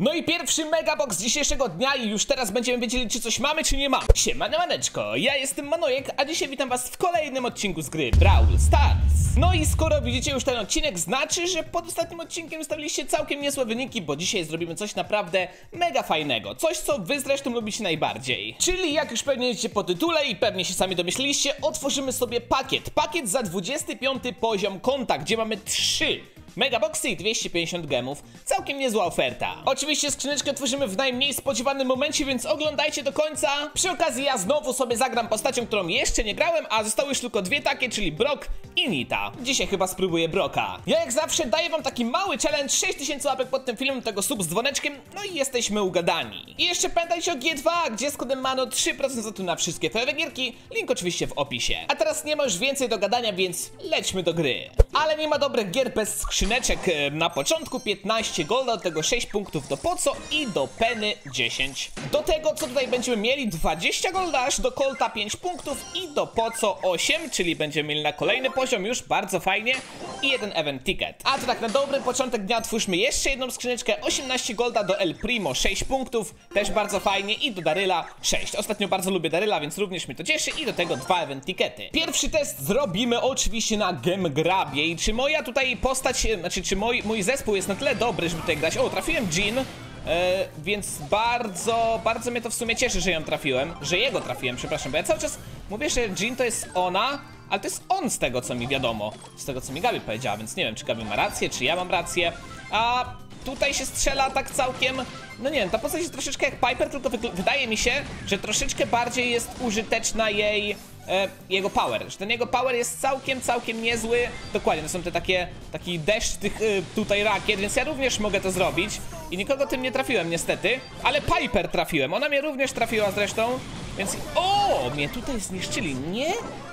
No i pierwszy megabox dzisiejszego dnia i już teraz będziemy wiedzieli, czy coś mamy, czy nie mamy. Siemane maneczko, ja jestem Manojek, a dzisiaj witam was w kolejnym odcinku z gry Brawl Stars. No i skoro widzicie już ten odcinek, znaczy, że pod ostatnim odcinkiem wystawiliście całkiem niezłe wyniki, bo dzisiaj zrobimy coś naprawdę mega fajnego. Coś, co wy zresztą lubicie najbardziej. Czyli jak już pewnie wiecie po tytule i pewnie się sami domyśliliście, otworzymy sobie pakiet. Pakiet za 25 poziom konta, gdzie mamy 3 Megaboxy i 250 gemów. Całkiem niezła oferta. Oczywiście skrzyneczkę tworzymy w najmniej spodziewanym momencie, więc oglądajcie do końca. Przy okazji ja znowu sobie zagram postacią, którą jeszcze nie grałem, a zostały już tylko dwie takie, czyli Brock i Nita. Dzisiaj chyba spróbuję Broka. Ja jak zawsze daję wam taki mały challenge, 6000 łapek pod tym filmem, tego sub z dzwoneczkiem, no i jesteśmy ugadani. I jeszcze pamiętajcie o G2, gdzie z kodem MANO 3% zatu na wszystkie twoje gierki, link oczywiście w opisie. A teraz nie ma już więcej do gadania, więc lećmy do gry. Ale nie ma dobrych gier bez skrzyneczek. E, Na początku 15 golda, do tego 6 punktów do Poco i do Penny 10. Do tego co tutaj będziemy mieli 20 golda, aż do Colta 5 punktów i do Poco 8, czyli będziemy mieli na kolejny poziom już bardzo fajnie i jeden event ticket. A to tak na dobry początek dnia otwórzmy jeszcze jedną skrzyneczkę, 18 golda do El Primo 6 punktów, też bardzo fajnie i do Daryla 6. Ostatnio bardzo lubię Daryla, więc również mnie to cieszy i do tego dwa event tickety. Pierwszy test zrobimy oczywiście na Gem Grabie i czy moja tutaj postać, e, znaczy czy mój, mój zespół jest na tyle dobry, żeby tutaj grać. O, trafiłem Jean. E, więc bardzo, bardzo mnie to w sumie cieszy, że ją trafiłem, że jego trafiłem, przepraszam, bo ja cały czas mówię, że Jean to jest ona, ale to jest on z tego, co mi wiadomo, z tego, co mi Gabi powiedziała, więc nie wiem, czy Gabi ma rację, czy ja mam rację, a tutaj się strzela tak całkiem, no nie wiem, ta postać jest troszeczkę jak Piper, tylko wy wydaje mi się, że troszeczkę bardziej jest użyteczna jej e, jego power, że ten jego power jest całkiem, całkiem niezły. Dokładnie, to są te takie, taki deszcz tych e, tutaj rakiet, więc ja również mogę to zrobić. I nikogo tym nie trafiłem niestety, ale Piper trafiłem, ona mnie również trafiła zresztą. Więc, o, mnie tutaj zniszczyli, nie?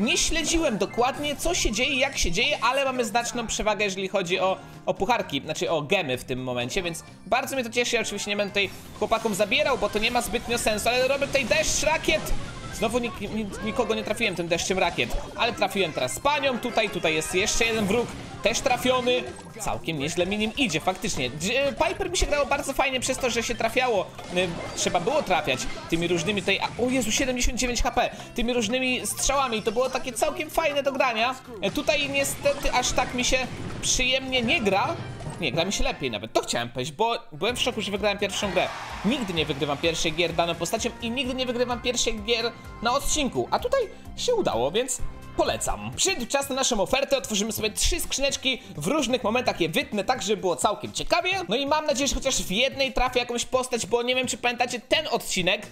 Nie śledziłem dokładnie, co się dzieje, jak się dzieje, ale mamy znaczną przewagę, jeżeli chodzi o, o pucharki, znaczy o gemy w tym momencie, więc bardzo mnie to cieszy. Ja oczywiście nie będę tutaj chłopakom zabierał, bo to nie ma zbytnio sensu, ale robię tutaj deszcz rakiet. Znowu nik nik nikogo nie trafiłem tym deszczem rakiet, ale trafiłem teraz z panią, tutaj, tutaj jest jeszcze jeden wróg, też trafiony. Całkiem nieźle mi nim idzie, faktycznie. Dż Piper mi się grało bardzo fajnie przez to, że się trafiało. Y trzeba było trafiać tymi różnymi tutaj... O Jezu, 79 HP! Tymi różnymi strzałami to było takie całkiem fajne do grania. Y tutaj niestety aż tak mi się przyjemnie nie gra, nie, gra mi się lepiej nawet. To chciałem powiedzieć, bo byłem w szoku, że wygrałem pierwszą grę. Nigdy nie wygrywam pierwszej gier daną postacią i nigdy nie wygrywam pierwszej gier na odcinku. A tutaj się udało, więc polecam. Przyszedł czas na naszą ofertę, otworzymy sobie trzy skrzyneczki, w różnych momentach je wytnę tak, żeby było całkiem ciekawie. No i mam nadzieję, że chociaż w jednej trafię jakąś postać, bo nie wiem, czy pamiętacie ten odcinek,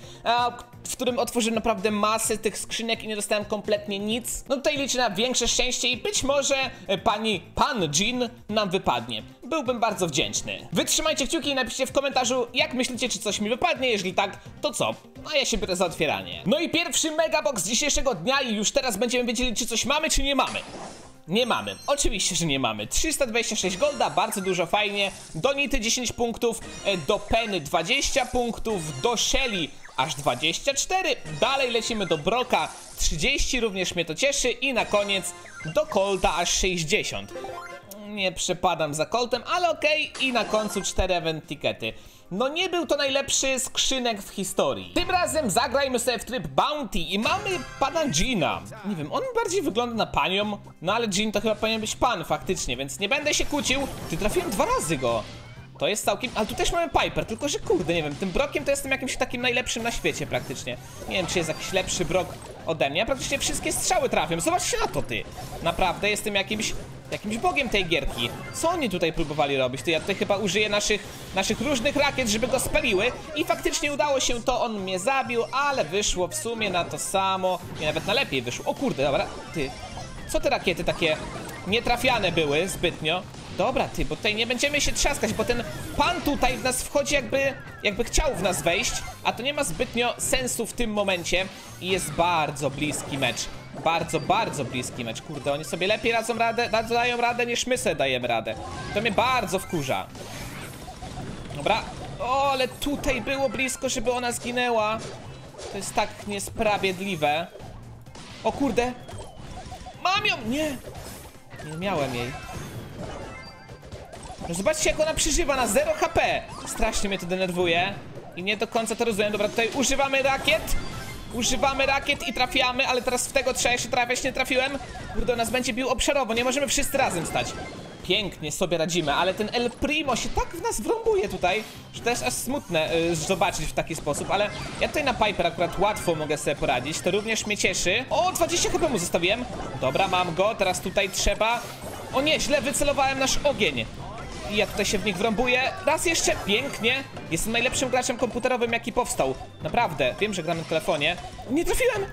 w którym otworzyłem naprawdę masę tych skrzynek i nie dostałem kompletnie nic. No tutaj liczę na większe szczęście i być może e, pani, pan Jean nam wypadnie. Byłbym bardzo wdzięczny. Wytrzymajcie kciuki i napiszcie w komentarzu, jak myślicie, czy coś mi wypadnie, jeżeli tak, to co? A ja się biorę za otwieranie. No i pierwszy megabox dzisiejszego dnia i już teraz będziemy wiedzieli, czy coś mamy, czy nie mamy. Nie mamy. Oczywiście, że nie mamy. 326 golda, bardzo dużo, fajnie. Do Nity 10 punktów, e, do Penny 20 punktów, do Shelly aż 24. Dalej lecimy do Broka 30, również mnie to cieszy. I na koniec do Colta aż 60. Nie przepadam za Coltem, ale okej. Okay. I na końcu 4 event tickety. No nie był to najlepszy skrzynek w historii. Tym razem zagrajmy sobie w tryb Bounty i mamy pana Gina. Nie wiem, on bardziej wygląda na panią, no ale Jean to chyba powinien być pan faktycznie, więc nie będę się kłócił. Ty trafiłem dwa razy go. To jest całkiem... Ale tu też mamy Piper, tylko że kurde, nie wiem, tym Brokiem to jestem jakimś takim najlepszym na świecie praktycznie. Nie wiem, czy jest jakiś lepszy Brok ode mnie. Ja praktycznie wszystkie strzały trafiam. Zobaczcie na to, ty. Naprawdę jestem jakimś jakimś bogiem tej gierki. Co oni tutaj próbowali robić? To ja tutaj chyba użyję naszych, naszych różnych rakiet, żeby go spaliły i faktycznie udało się to, on mnie zabił, ale wyszło w sumie na to samo. Nie, nawet na lepiej wyszło. O kurde, dobra, ty. Co te rakiety takie nietrafiane były zbytnio? Dobra, ty, bo tutaj nie będziemy się trzaskać, bo ten pan tutaj w nas wchodzi jakby, jakby chciał w nas wejść, a to nie ma zbytnio sensu w tym momencie i jest bardzo bliski mecz. Bardzo, bardzo bliski mecz. Kurde, oni sobie lepiej radzą radę, dają radę niż my sobie dajemy radę. To mnie bardzo wkurza. Dobra. O, ale tutaj było blisko, żeby ona zginęła. To jest tak niesprawiedliwe. O kurde. Mam ją! Nie! Nie miałem jej. No zobaczcie jak ona przeżywa na 0 HP. Strasznie mnie to denerwuje. I nie do końca to rozumiem. Dobra, tutaj używamy rakiet. Używamy rakiet i trafiamy, ale teraz w tego trzeba jeszcze trafiać, nie trafiłem. Kurde, nas będzie bił obszarowo, nie możemy wszyscy razem stać. Pięknie sobie radzimy, ale ten El Primo się tak w nas wrąbuje tutaj, że to jest aż smutne y, zobaczyć w taki sposób, ale ja tutaj na Piper akurat łatwo mogę sobie poradzić, to również mnie cieszy. O, 20 HP mu zostawiłem. Dobra, mam go, teraz tutaj trzeba... O nie, źle wycelowałem nasz ogień. I ja tutaj się w nich wrąbuję. Raz jeszcze, pięknie. Jestem najlepszym graczem komputerowym, jaki powstał. Naprawdę, wiem, że gram na telefonie. Nie trafiłem!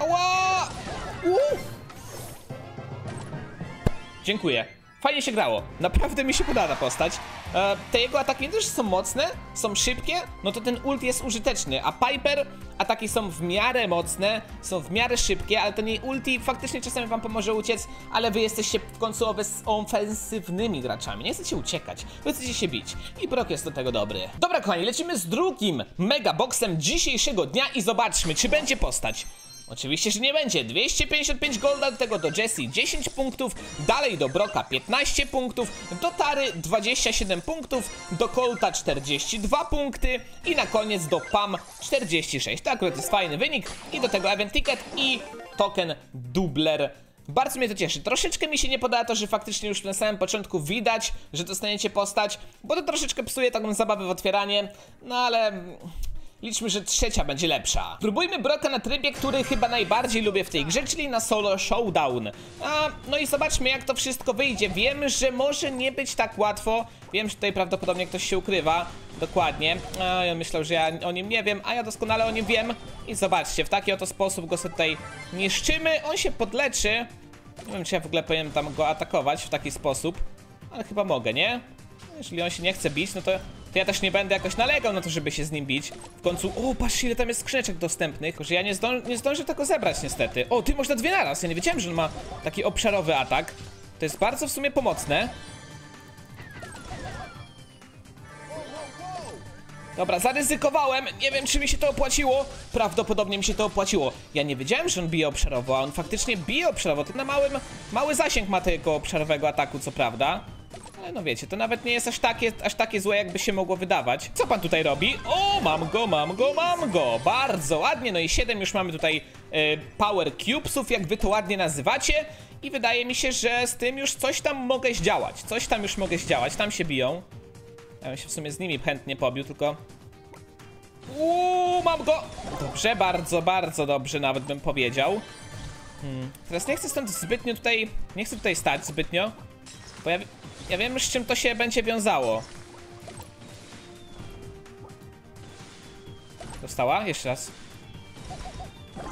Ała! Dziękuję. Fajnie się grało. Naprawdę mi się podoba ta postać. E, te jego ataki też są mocne, są szybkie, no to ten ult jest użyteczny. A Piper ataki są w miarę mocne, są w miarę szybkie, ale ten jej ulti faktycznie czasami wam pomoże uciec, ale wy jesteście w końcu ofensywnymi graczami. Nie chcecie uciekać, wy chcecie się bić. I Brock jest do tego dobry. Dobra kochani, lecimy z drugim megaboxem dzisiejszego dnia i zobaczmy, czy będzie postać. Oczywiście, że nie będzie. 255 golda, do tego do Jessie 10 punktów, dalej do Broka 15 punktów, do Tary 27 punktów, do Colta 42 punkty i na koniec do Pam 46. To akurat jest fajny wynik i do tego event ticket i token dubler. Bardzo mnie to cieszy. Troszeczkę mi się nie podoba to, że faktycznie już na samym początku widać, że dostaniecie postać, bo to troszeczkę psuje taką zabawę w otwieranie, no ale... Liczmy, że trzecia będzie lepsza. Próbujmy Broka na trybie, który chyba najbardziej lubię w tej grze, czyli na solo showdown. A, no i zobaczmy jak to wszystko wyjdzie. Wiem, że może nie być tak łatwo. Wiem, że tutaj prawdopodobnie ktoś się ukrywa. Dokładnie. A, ja myślał, że ja o nim nie wiem, a ja doskonale o nim wiem. I zobaczcie, w taki oto sposób go sobie tutaj niszczymy. On się podleczy. Nie wiem, czy ja w ogóle powinienem tam go atakować w taki sposób. Ale chyba mogę, nie? Jeżeli on się nie chce bić, no to to ja też nie będę jakoś nalegał na to, żeby się z nim bić. W końcu, o, patrz ile tam jest skrzyneczek dostępnych, że ja nie, zdąż, nie zdążę tego zebrać niestety. O, ty można dwie naraz, ja nie wiedziałem, że on ma taki obszarowy atak. To jest bardzo w sumie pomocne. Dobra, zaryzykowałem, nie wiem czy mi się to opłaciło Prawdopodobnie mi się to opłaciło Ja nie wiedziałem, że on bije obszarowo, a on faktycznie bije obszarowo To na małym, mały zasięg ma tego obszarowego ataku, co prawda ale no wiecie, to nawet nie jest aż takie, aż takie złe, jakby się mogło wydawać. Co pan tutaj robi? O, mam go, mam go, mam go! Bardzo ładnie, no i 7 już mamy tutaj y, Power Cubesów, jak wy to ładnie nazywacie. I wydaje mi się, że z tym już coś tam mogę zdziałać. Coś tam już mogę zdziałać, tam się biją. Ja bym się w sumie z nimi chętnie pobił, tylko... Uuu, mam go! Dobrze, bardzo, bardzo dobrze nawet bym powiedział. Hmm. Teraz nie chcę stąd zbytnio tutaj... Nie chcę tutaj stać zbytnio. Bo ja, ja wiem, z czym to się będzie wiązało. Dostała? Jeszcze raz.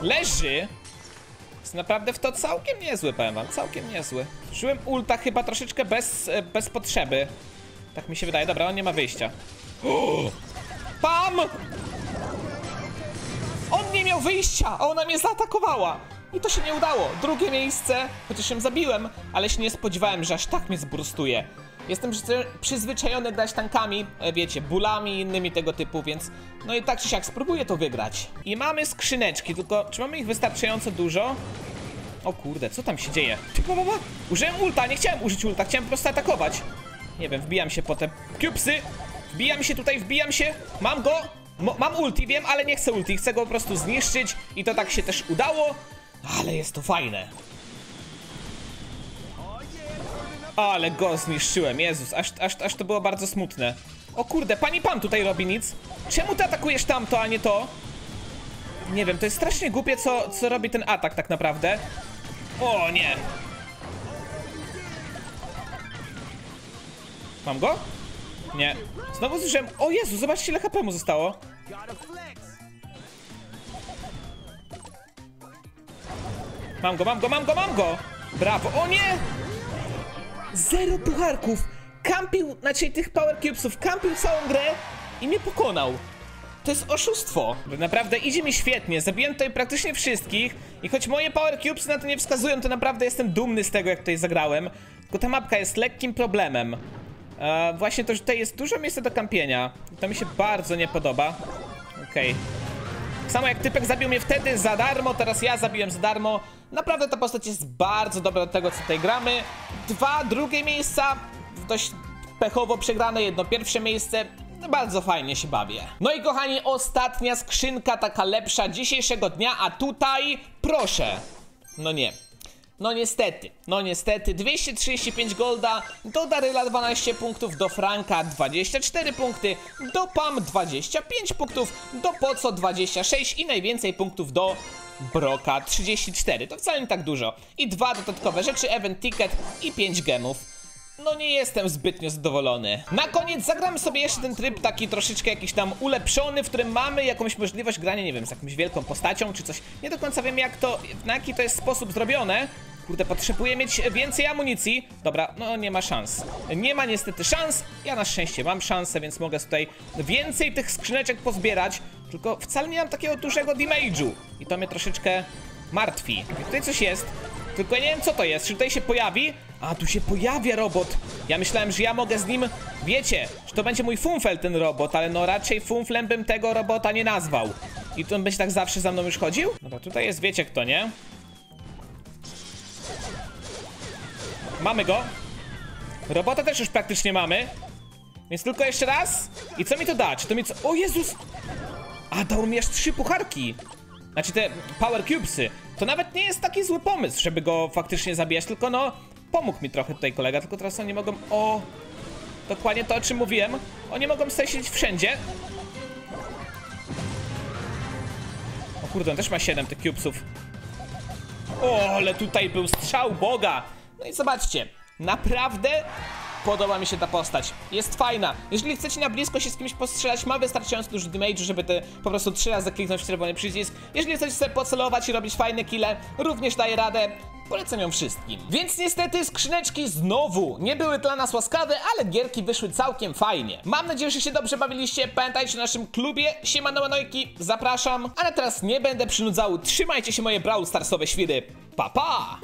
Leży! Jest naprawdę w to całkiem niezły, powiem wam. Całkiem niezły. Użyłem ulta chyba troszeczkę bez, bez potrzeby. Tak mi się wydaje. Dobra, on nie ma wyjścia. Pam! On nie miał wyjścia, a ona mnie zaatakowała. I to się nie udało. Drugie miejsce, chociaż ją zabiłem, ale się nie spodziewałem, że aż tak mnie zbrustuje. Jestem przyzwyczajony grać tankami, e, wiecie, bulami i innymi tego typu, więc no i tak czy siak spróbuję to wygrać. I mamy skrzyneczki, tylko czy mamy ich wystarczająco dużo? O kurde, co tam się dzieje? Użyłem ulta, nie chciałem użyć ulta, chciałem po prostu atakować. Nie wiem, wbijam się po te cubesy. Wbijam się tutaj, wbijam się. Mam go. mam ulti, wiem, ale nie chcę ulti. Chcę go po prostu zniszczyć i to tak się też udało. Ale jest to fajne. Ale go zniszczyłem, Jezus, aż, aż, aż to było bardzo smutne. O kurde, pani pan tutaj robi nic. Czemu ty atakujesz tamto, a nie to? Nie wiem, to jest strasznie głupie, co, co robi ten atak tak naprawdę. O nie. Mam go? Nie. Znowu zużyłem... O Jezu, zobaczcie ile HP mu zostało. Mam go, mam go, mam go, mam go! Brawo, o nie! Zero pucharków! Kampił, znaczy tych Power Cubesów, kampił całą grę i mnie pokonał. To jest oszustwo. Naprawdę idzie mi świetnie, zabiłem tutaj praktycznie wszystkich i choć moje Power Cubes na to nie wskazują, to naprawdę jestem dumny z tego, jak tutaj zagrałem. Tylko ta mapka jest lekkim problemem. E, właśnie to, że tutaj jest dużo miejsca do kampienia. To mi się bardzo nie podoba. Okej. Okay. Samo jak typek zabił mnie wtedy za darmo, teraz ja zabiłem za darmo. Naprawdę ta postać jest bardzo dobra do tego, co tutaj gramy. Dwa drugie miejsca dość pechowo przegrane jedno pierwsze miejsce. Bardzo fajnie się bawię. No i kochani, ostatnia skrzynka, taka lepsza dzisiejszego dnia, a tutaj proszę. No nie. No niestety, no niestety, 235 golda, do Daryla 12 punktów, do Franka 24 punkty, do Pam 25 punktów, do Poco 26 i najwięcej punktów do Broka 34. To wcale nie tak dużo. I dwa dodatkowe rzeczy, event ticket i 5 gemów. No nie jestem zbytnio zadowolony. Na koniec zagramy sobie jeszcze ten tryb taki troszeczkę jakiś tam ulepszony, w którym mamy jakąś możliwość grania, nie wiem, z jakąś wielką postacią czy coś. Nie do końca wiem jak to, na jaki to jest sposób zrobione. Kurde, potrzebuję mieć więcej amunicji. Dobra, no nie ma szans. Nie ma niestety szans. Ja na szczęście mam szansę, więc mogę tutaj więcej tych skrzyneczek pozbierać. Tylko wcale nie mam takiego dużego damage'u. I to mnie troszeczkę martwi. Tutaj coś jest. Tylko ja nie wiem co to jest, czy tutaj się pojawi? A, tu się pojawia robot. Ja myślałem, że ja mogę z nim, wiecie, że to będzie mój funfel ten robot, ale no raczej funflem bym tego robota nie nazwał. I on będzie tak zawsze za mną już chodził? Dobra, tutaj jest, wiecie kto, nie? Mamy go. Robota też już praktycznie mamy. Więc tylko jeszcze raz. I co mi to da? Czy to mi co... O Jezus! A, dał mi aż trzy pucharki. Znaczy te Power Cubesy. To nawet nie jest taki zły pomysł, żeby go faktycznie zabijać, tylko no... Pomógł mi trochę tutaj kolega, tylko teraz oni mogą... O... Dokładnie to, o czym mówiłem. Oni mogą siedzieć wszędzie. O kurde, on też ma 7 tych cubesów. O, ale tutaj był strzał Boga. No i zobaczcie, naprawdę podoba mi się ta postać. Jest fajna. Jeżeli chcecie na blisko się z kimś postrzelać, ma wystarczająco dużo damage, żeby te po prostu trzy razy kliknąć w czerwony przycisk. Jeżeli chcecie sobie pocelować i robić fajne kille, również daje radę. Polecam ją wszystkim. Więc niestety skrzyneczki znowu nie były dla nas łaskawe, ale gierki wyszły całkiem fajnie. Mam nadzieję, że się dobrze bawiliście. Pamiętajcie o naszym klubie Siemano Manojki. Zapraszam. Ale teraz nie będę przynudzał. Trzymajcie się moje Brawl Starsowe świry. Pa pa!